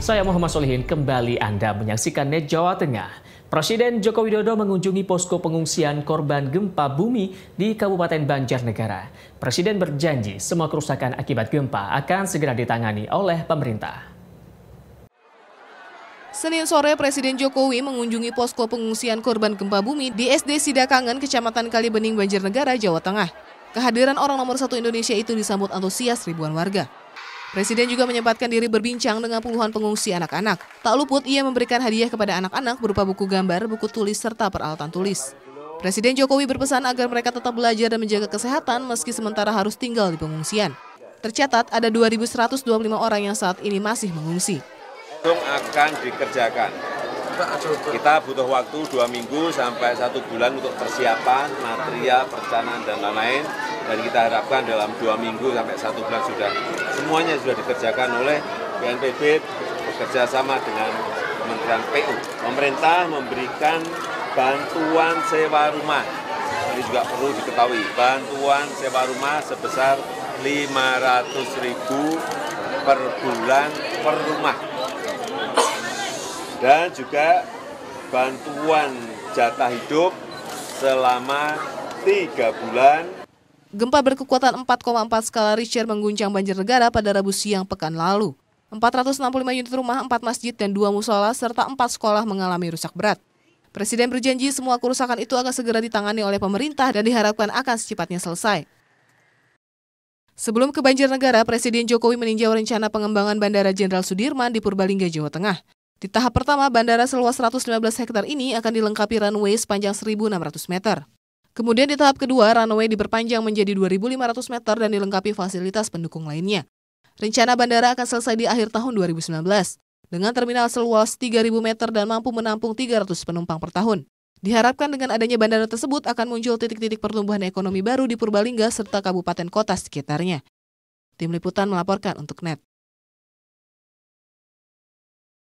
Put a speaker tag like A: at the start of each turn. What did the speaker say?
A: Saya Muhammad Solihin kembali Anda menyaksikan Net Jawa Tengah. Presiden Joko Widodo mengunjungi posko pengungsian korban gempa bumi di Kabupaten Banjarnegara. Presiden berjanji semua kerusakan akibat gempa akan segera ditangani oleh pemerintah.
B: Senin sore, Presiden Jokowi mengunjungi posko pengungsian korban gempa bumi di SD Sidakangen, Kecamatan Kalibening, Banjarnegara, Jawa Tengah. Kehadiran orang nomor satu Indonesia itu disambut antusias ribuan warga. Presiden juga menyempatkan diri berbincang dengan puluhan pengungsi anak-anak. Tak luput, ia memberikan hadiah kepada anak-anak berupa buku gambar, buku tulis, serta peralatan tulis. Presiden Jokowi berpesan agar mereka tetap belajar dan menjaga kesehatan meski sementara harus tinggal di pengungsian. Tercatat ada 2.125 orang yang saat ini masih mengungsi.
C: akan dikerjakan. Kita butuh waktu dua minggu sampai satu bulan untuk persiapan, material, perencanaan, dan lain-lain dan kita harapkan dalam dua minggu sampai satu bulan sudah semuanya sudah dikerjakan oleh BNPB bekerja sama dengan Kementerian PU. Pemerintah memberikan bantuan sewa rumah. Ini juga perlu diketahui, bantuan sewa rumah sebesar 500 ribu per bulan per rumah. Dan juga bantuan jatah hidup selama tiga bulan
B: Gempa berkekuatan 4,4 skala Richter mengguncang Banjarnegara pada Rabu siang pekan lalu. 465 unit rumah, 4 masjid, dan 2 musola, serta 4 sekolah mengalami rusak berat. Presiden berjanji semua kerusakan itu akan segera ditangani oleh pemerintah dan diharapkan akan secepatnya selesai. Sebelum ke Banjarnegara, Presiden Jokowi meninjau rencana pengembangan Bandara Jenderal Sudirman di Purbalingga, Jawa Tengah. Di tahap pertama, bandara seluas 115 hektar ini akan dilengkapi runway sepanjang 1.600 meter. Kemudian di tahap kedua, runway diperpanjang menjadi 2.500 meter dan dilengkapi fasilitas pendukung lainnya. Rencana bandara akan selesai di akhir tahun 2019, dengan terminal seluas 3.000 meter dan mampu menampung 300 penumpang per tahun. Diharapkan dengan adanya bandara tersebut akan muncul titik-titik pertumbuhan ekonomi baru di Purbalingga serta kabupaten kota sekitarnya. Tim Liputan melaporkan untuk NET.